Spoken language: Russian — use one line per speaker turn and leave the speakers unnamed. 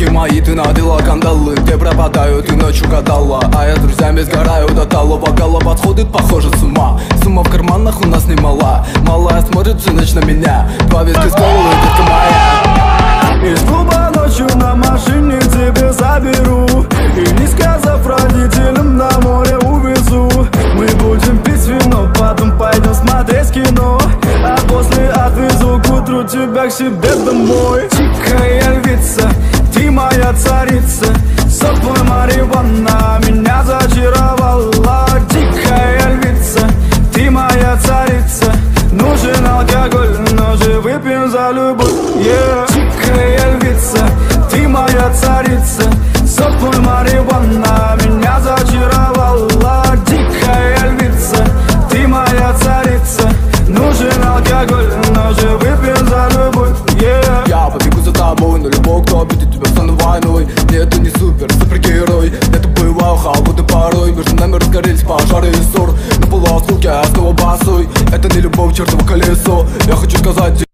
Ты надела кандалы, где пропадаю, ты ночью гадала А я с друзьями сгораю до тала Бокала подходит, похоже с ума. Сумма в карманах у нас немала Малая смотрит всю ночь на меня. Два виски с колой, детка моя.
Из клуба ночью на машине тебе заберу. И не сказав родителям на море увезу. Мы будем пить вино, потом пойдем смотреть кино. А после отвезу к утру тебя к себе домой yeah. Тихая львица, ты моя царица Сок твой марихуана меня зачаровала. Дикая львица, ты моя царица Нужен алкоголь, но же выпьем за любовь yeah.
Я побегу за тобой, но любой, кто обидит тебя, стану войной Нет, ты не супер, супергерой. Это бывал холодный порой Между нами разгорелись пожары и ссор На полуосколке я снова босой Это не любовь, чертово колесо. Я хочу сказать